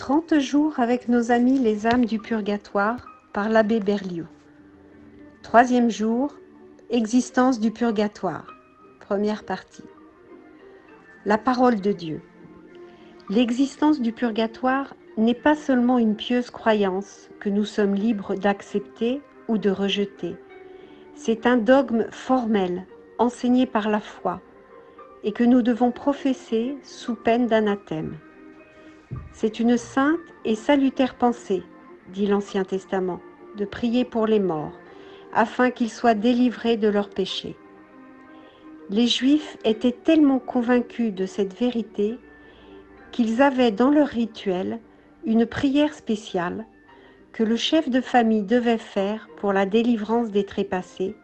30 jours avec nos amis les âmes du purgatoire par l'abbé Berlioz. Troisième jour, existence du purgatoire. Première partie. La parole de Dieu. L'existence du purgatoire n'est pas seulement une pieuse croyance que nous sommes libres d'accepter ou de rejeter. C'est un dogme formel enseigné par la foi et que nous devons professer sous peine d'anathème. C'est une sainte et salutaire pensée, dit l'Ancien Testament, de prier pour les morts, afin qu'ils soient délivrés de leurs péchés. Les Juifs étaient tellement convaincus de cette vérité qu'ils avaient dans leur rituel une prière spéciale que le chef de famille devait faire pour la délivrance des trépassés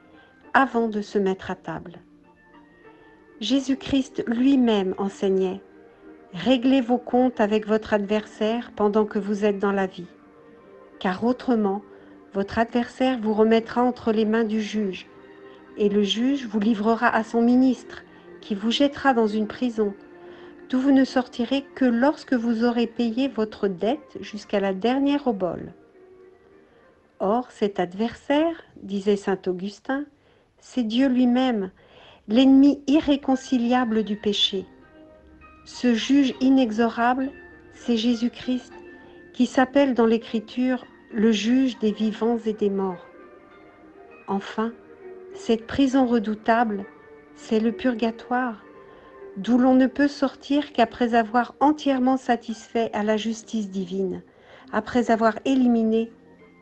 avant de se mettre à table. Jésus-Christ lui-même enseignait Réglez vos comptes avec votre adversaire pendant que vous êtes dans la vie, car autrement, votre adversaire vous remettra entre les mains du juge, et le juge vous livrera à son ministre, qui vous jettera dans une prison, d'où vous ne sortirez que lorsque vous aurez payé votre dette jusqu'à la dernière obole. Or, cet adversaire, disait saint Augustin, c'est Dieu lui-même, l'ennemi irréconciliable du péché. Ce juge inexorable, c'est Jésus-Christ, qui s'appelle dans l'Écriture le juge des vivants et des morts. Enfin, cette prison redoutable, c'est le purgatoire, d'où l'on ne peut sortir qu'après avoir entièrement satisfait à la justice divine, après avoir éliminé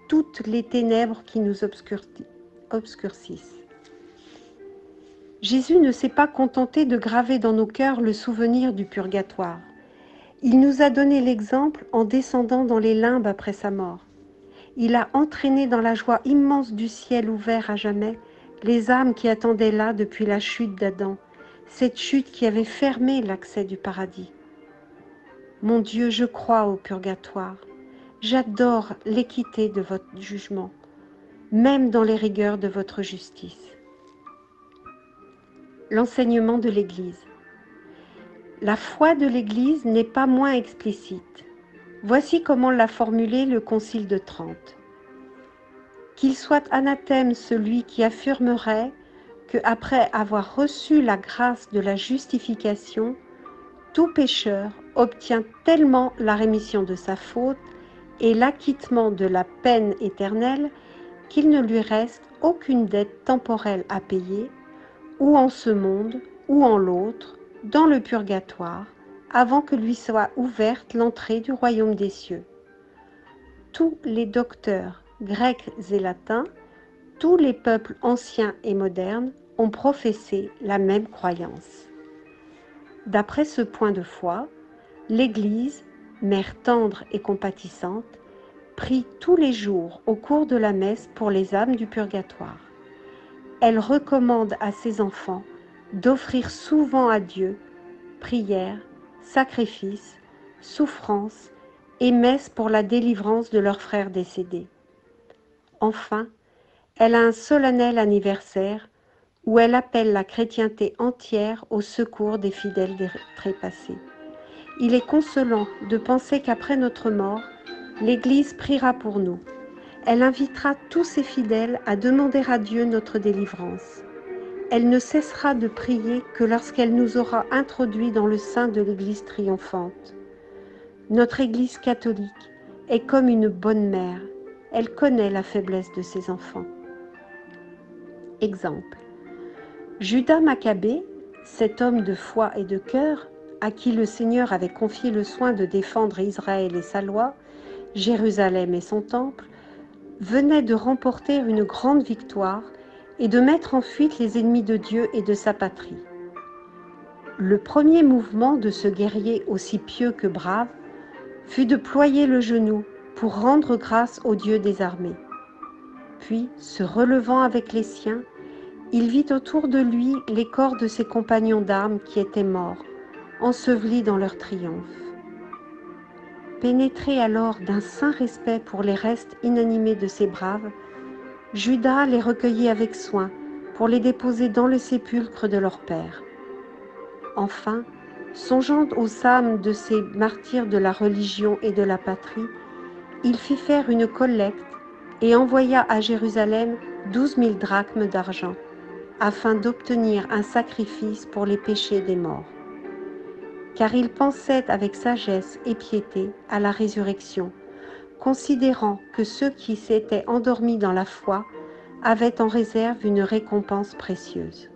toutes les ténèbres qui nous obscurcissent. Jésus ne s'est pas contenté de graver dans nos cœurs le souvenir du purgatoire. Il nous a donné l'exemple en descendant dans les limbes après sa mort. Il a entraîné dans la joie immense du ciel ouvert à jamais les âmes qui attendaient là depuis la chute d'Adam, cette chute qui avait fermé l'accès du paradis. Mon Dieu, je crois au purgatoire. J'adore l'équité de votre jugement, même dans les rigueurs de votre justice l'enseignement de l'Église. La foi de l'Église n'est pas moins explicite. Voici comment l'a formulé le Concile de Trente. Qu'il soit anathème celui qui affirmerait que, après avoir reçu la grâce de la justification, tout pécheur obtient tellement la rémission de sa faute et l'acquittement de la peine éternelle qu'il ne lui reste aucune dette temporelle à payer ou en ce monde, ou en l'autre, dans le purgatoire, avant que lui soit ouverte l'entrée du royaume des cieux. Tous les docteurs grecs et latins, tous les peuples anciens et modernes ont professé la même croyance. D'après ce point de foi, l'Église, mère tendre et compatissante, prie tous les jours au cours de la messe pour les âmes du purgatoire elle recommande à ses enfants d'offrir souvent à Dieu prières, sacrifices, souffrances et messes pour la délivrance de leurs frères décédés. Enfin, elle a un solennel anniversaire où elle appelle la chrétienté entière au secours des fidèles trépassés. Il est consolant de penser qu'après notre mort, l'Église priera pour nous elle invitera tous ses fidèles à demander à Dieu notre délivrance. Elle ne cessera de prier que lorsqu'elle nous aura introduits dans le sein de l'Église triomphante. Notre Église catholique est comme une bonne mère. Elle connaît la faiblesse de ses enfants. Exemple. Judas Maccabée, cet homme de foi et de cœur, à qui le Seigneur avait confié le soin de défendre Israël et sa loi, Jérusalem et son temple, venait de remporter une grande victoire et de mettre en fuite les ennemis de Dieu et de sa patrie. Le premier mouvement de ce guerrier aussi pieux que brave fut de ployer le genou pour rendre grâce au Dieu des armées. Puis, se relevant avec les siens, il vit autour de lui les corps de ses compagnons d'armes qui étaient morts, ensevelis dans leur triomphe. Pénétré alors d'un saint respect pour les restes inanimés de ces braves, Judas les recueillit avec soin pour les déposer dans le sépulcre de leur père. Enfin, Songeant aux âmes de ces martyrs de la religion et de la patrie, il fit faire une collecte et envoya à Jérusalem douze mille drachmes d'argent, afin d'obtenir un sacrifice pour les péchés des morts. Car il pensait avec sagesse et piété à la résurrection, considérant que ceux qui s'étaient endormis dans la foi avaient en réserve une récompense précieuse.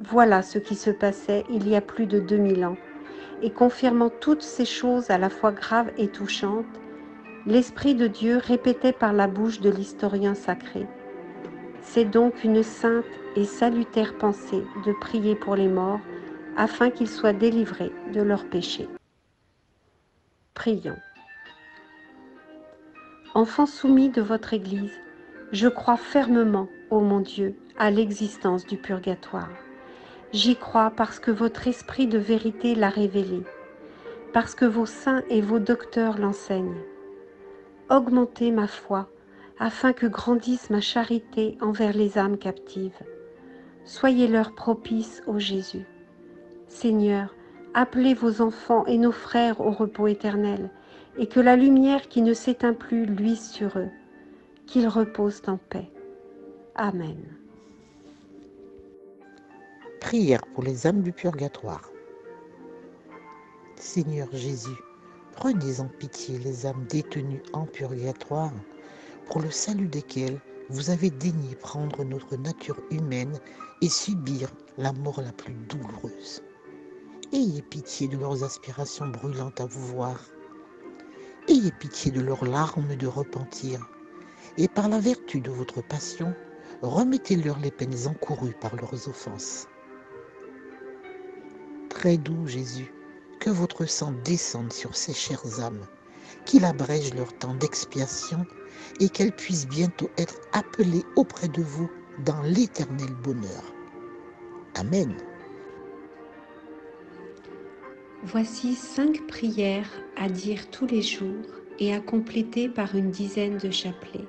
Voilà ce qui se passait il y a plus de 2000 ans, et confirmant toutes ces choses à la fois graves et touchantes, l'Esprit de Dieu répétait par la bouche de l'historien sacré. C'est donc une sainte et salutaire pensée de prier pour les morts afin qu'ils soient délivrés de leurs péchés. Prions. Enfants soumis de votre Église, je crois fermement, ô mon Dieu, à l'existence du purgatoire. J'y crois parce que votre esprit de vérité l'a révélé, parce que vos saints et vos docteurs l'enseignent. Augmentez ma foi, afin que grandisse ma charité envers les âmes captives. Soyez-leur propice, ô Jésus. Seigneur, appelez vos enfants et nos frères au repos éternel, et que la lumière qui ne s'éteint plus luise sur eux, qu'ils reposent en paix. Amen. Prière pour les âmes du purgatoire. Seigneur Jésus, prenez en pitié les âmes détenues en purgatoire, pour le salut desquelles vous avez daigné prendre notre nature humaine et subir la mort la plus douloureuse. Ayez pitié de leurs aspirations brûlantes à vous voir. Ayez pitié de leurs larmes de repentir. Et par la vertu de votre passion, remettez-leur les peines encourues par leurs offenses très doux Jésus, que votre sang descende sur ces chères âmes, qu'il abrège leur temps d'expiation et qu'elles puissent bientôt être appelées auprès de vous dans l'éternel bonheur. Amen. Voici cinq prières à dire tous les jours et à compléter par une dizaine de chapelets.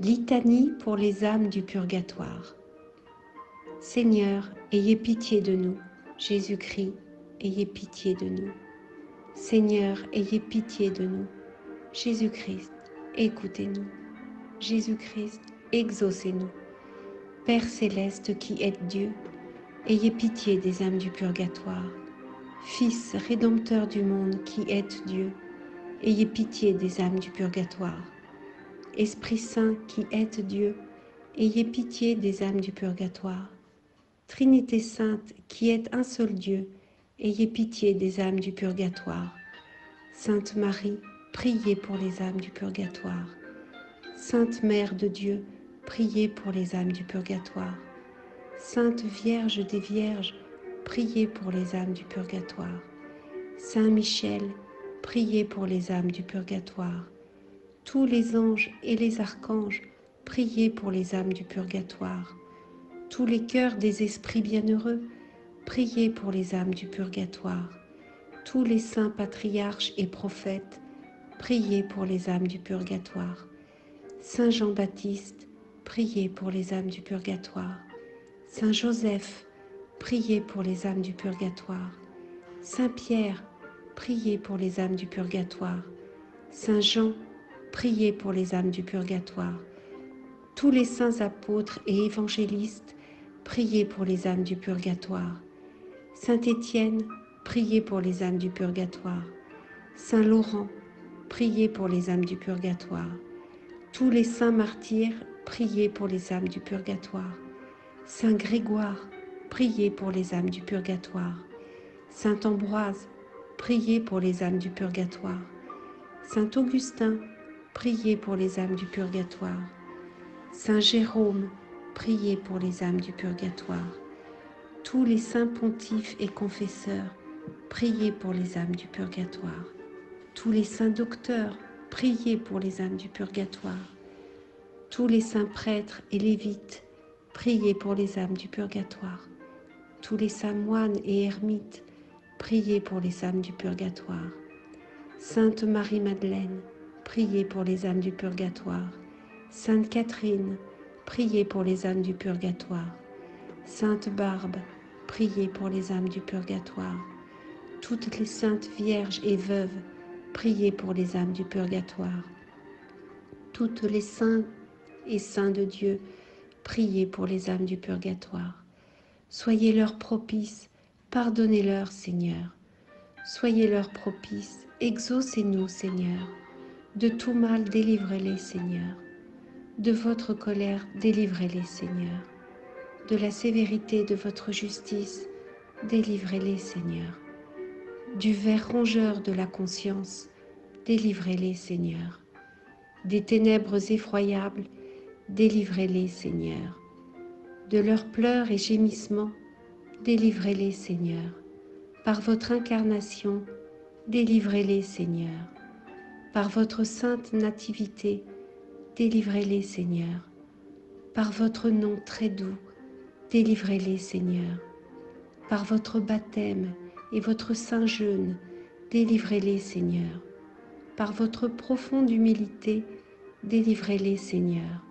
Litanie pour les âmes du purgatoire. Seigneur, ayez pitié de nous. Jésus-Christ, ayez pitié de nous. Seigneur, ayez pitié de nous. Jésus-Christ, écoutez-nous. Jésus-Christ, exaucez-nous. Père céleste qui êtes Dieu, ayez pitié des âmes du purgatoire. Fils rédempteur du monde qui êtes Dieu, ayez pitié des âmes du purgatoire. Esprit Saint qui êtes Dieu, ayez pitié des âmes du purgatoire. Trinité sainte, qui êtes un seul Dieu, ayez pitié des âmes du purgatoire. Sainte Marie, priez pour les âmes du purgatoire. Sainte Mère de Dieu, priez pour les âmes du purgatoire. Sainte Vierge des Vierges, priez pour les âmes du purgatoire. Saint Michel, priez pour les âmes du purgatoire. Tous les anges et les archanges, priez pour les âmes du purgatoire tous les cœurs des esprits bienheureux, priez pour les âmes du purgatoire. Tous les saints patriarches et prophètes, priez pour les âmes du purgatoire. Saint Jean-Baptiste, priez pour les âmes du purgatoire. Saint Joseph, priez pour les âmes du purgatoire. Saint Pierre, priez pour les âmes du purgatoire. Saint Jean, priez pour les âmes du purgatoire. Tous les saints apôtres et évangélistes, priez pour les âmes du purgatoire. Saint Étienne, priez pour les âmes du purgatoire. Saint Laurent, priez pour les âmes du purgatoire. Tous les saints martyrs, priez pour les âmes du purgatoire. Saint Grégoire, priez pour les âmes du purgatoire. Saint Ambroise, priez pour les âmes du purgatoire. Saint Augustin, priez pour les âmes du purgatoire. Saint Jérôme, priez pour les âmes du purgatoire. Tous les saints pontifes et confesseurs, priez pour les âmes du purgatoire. Tous les saints docteurs, priez pour les âmes du purgatoire. Tous les saints prêtres et lévites, priez pour les âmes du purgatoire. Tous les saints moines et ermites, priez pour les âmes du purgatoire. Sainte Marie-Madeleine, priez pour les âmes du purgatoire. Sainte Catherine, priez pour les âmes du purgatoire. Sainte Barbe, priez pour les âmes du purgatoire. Toutes les saintes vierges et veuves, priez pour les âmes du purgatoire. Toutes les saints et saints de Dieu, priez pour les âmes du purgatoire. Soyez-leur propices, pardonnez-leur, Seigneur. Soyez-leur propices, exaucez-nous, Seigneur. De tout mal, délivrez-les, Seigneur. De votre colère, délivrez-les, Seigneur. De la sévérité de votre justice, délivrez-les, Seigneur. Du ver rongeur de la conscience, délivrez-les, Seigneur. Des ténèbres effroyables, délivrez-les, Seigneur. De leurs pleurs et gémissements, délivrez-les, Seigneur. Par votre incarnation, délivrez-les, Seigneur. Par votre sainte nativité, délivrez-les, Seigneur. Par votre nom très doux, délivrez-les, Seigneur. Par votre baptême et votre saint jeûne, délivrez-les, Seigneur. Par votre profonde humilité, délivrez-les, Seigneur.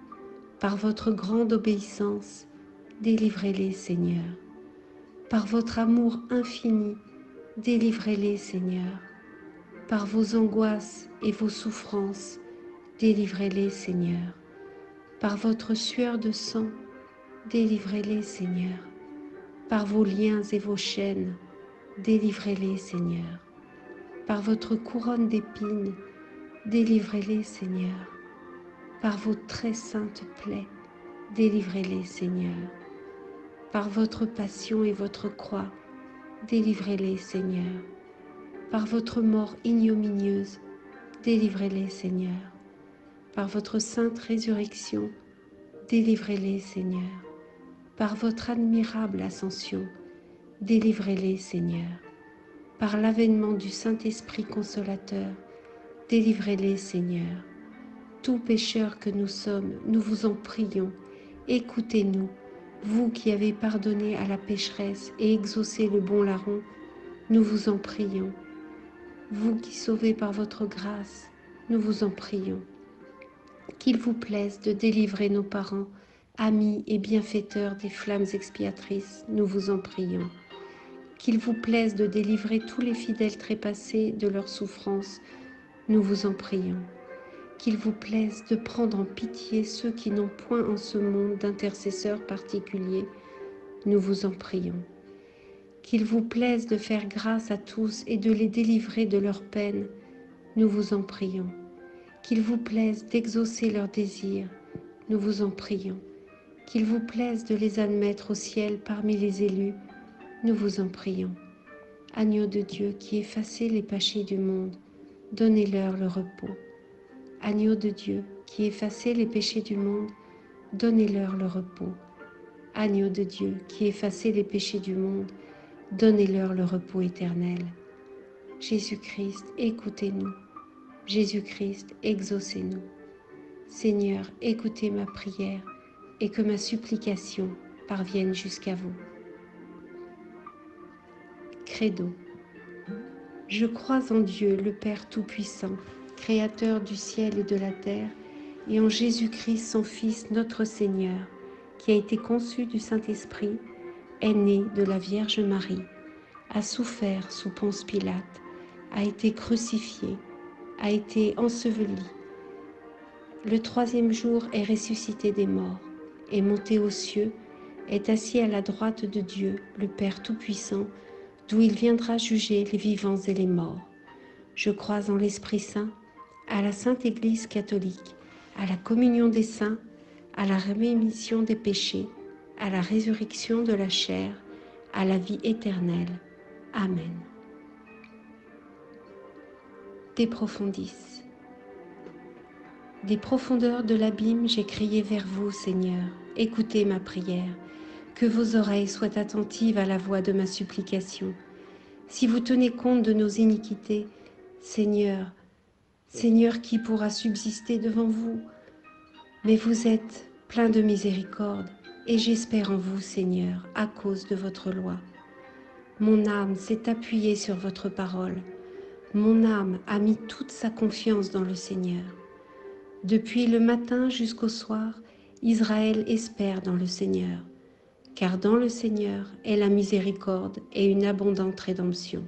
Par votre grande obéissance, délivrez-les, Seigneur. Par votre amour infini, délivrez-les, Seigneur. Par vos angoisses et vos souffrances, délivrez-les, Seigneur. Par votre sueur de sang, délivrez-les, Seigneur. Par vos liens et vos chaînes, délivrez-les, Seigneur. Par votre couronne d'épines, délivrez-les, Seigneur. Par vos très saintes plaies, délivrez-les, Seigneur. Par votre passion et votre croix, délivrez-les, Seigneur. Par votre mort ignominieuse, délivrez-les, Seigneur. Par votre sainte résurrection, délivrez-les, Seigneur. Par votre admirable ascension, délivrez-les, Seigneur. Par l'avènement du Saint-Esprit consolateur, délivrez-les, Seigneur. Tout pécheur que nous sommes, nous vous en prions, écoutez-nous vous qui avez pardonné à la pécheresse et exaucé le bon larron, nous vous en prions. Vous qui sauvez par votre grâce, nous vous en prions. Qu'il vous plaise de délivrer nos parents, amis et bienfaiteurs des flammes expiatrices, nous vous en prions. Qu'il vous plaise de délivrer tous les fidèles trépassés de leurs souffrances, nous vous en prions qu'il vous plaise de prendre en pitié ceux qui n'ont point en ce monde d'intercesseurs particuliers, nous vous en prions. Qu'il vous plaise de faire grâce à tous et de les délivrer de leurs peines, nous vous en prions. Qu'il vous plaise d'exaucer leurs désirs, nous vous en prions. Qu'il vous plaise de les admettre au ciel parmi les élus, nous vous en prions. Agneau de Dieu qui effacez les péchés du monde, donnez-leur le repos. Agneau de Dieu, qui effacez les péchés du monde, donnez-leur le repos. Agneau de Dieu, qui effacez les péchés du monde, donnez-leur le repos éternel. Jésus-Christ, écoutez-nous. Jésus-Christ, exaucez-nous. Seigneur, écoutez ma prière et que ma supplication parvienne jusqu'à vous. Credo. Je crois en Dieu, le Père Tout-Puissant Créateur du ciel et de la terre, et en Jésus-Christ, son Fils, notre Seigneur, qui a été conçu du Saint-Esprit, est né de la Vierge Marie, a souffert sous Ponce Pilate, a été crucifié, a été enseveli. Le troisième jour est ressuscité des morts, est monté aux cieux, est assis à la droite de Dieu, le Père Tout-Puissant, d'où il viendra juger les vivants et les morts. Je crois en l'Esprit Saint à la Sainte Église catholique, à la communion des saints, à la rémission des péchés, à la résurrection de la chair, à la vie éternelle. Amen. Des profondis. Des profondeurs de l'abîme, j'ai crié vers vous, Seigneur. Écoutez ma prière. Que vos oreilles soient attentives à la voix de ma supplication. Si vous tenez compte de nos iniquités, Seigneur, Seigneur, qui pourra subsister devant vous Mais vous êtes plein de miséricorde, et j'espère en vous, Seigneur, à cause de votre loi. Mon âme s'est appuyée sur votre parole. Mon âme a mis toute sa confiance dans le Seigneur. Depuis le matin jusqu'au soir, Israël espère dans le Seigneur. car dans le Seigneur est la miséricorde et une abondante rédemption.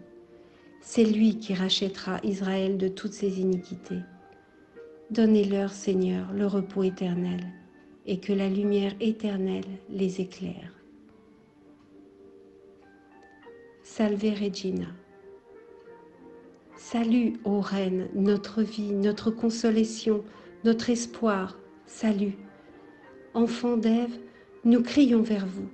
C'est lui qui rachètera Israël de toutes ses iniquités. Donnez-leur, Seigneur, le repos éternel, et que la lumière éternelle les éclaire. Salve Regina. Salut, ô Reine, notre vie, notre consolation, notre espoir, salut. Enfants d'Ève, nous crions vers vous.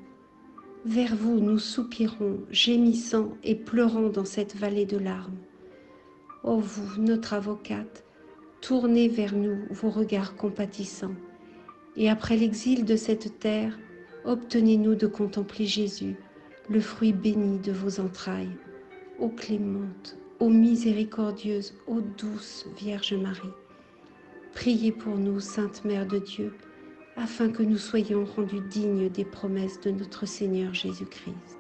Vers vous, nous soupirons, gémissant et pleurant dans cette vallée de larmes. Ô vous, notre avocate, tournez vers nous vos regards compatissants, et après l'exil de cette terre, obtenez-nous de contempler Jésus, le fruit béni de vos entrailles. Ô clémente, ô miséricordieuse, ô douce Vierge Marie, priez pour nous, Sainte Mère de Dieu, afin que nous soyons rendus dignes des promesses de notre Seigneur Jésus-Christ.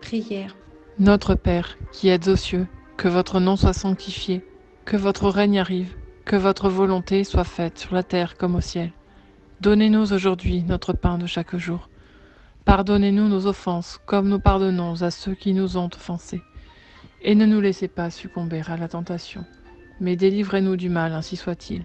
Prière. Notre Père, qui êtes aux cieux, que votre nom soit sanctifié, que votre règne arrive, que votre volonté soit faite sur la terre comme au ciel. Donnez-nous aujourd'hui notre pain de chaque jour. Pardonnez-nous nos offenses, comme nous pardonnons à ceux qui nous ont offensés. Et ne nous laissez pas succomber à la tentation, mais délivrez-nous du mal, ainsi soit-il.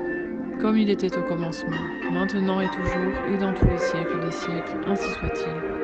comme il était au commencement, maintenant et toujours, et dans tous les siècles des siècles, ainsi soit-il.